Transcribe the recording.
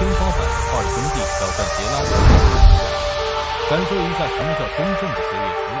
天花板二兄弟挑战杰拉德感受一下什么叫真正的职业服。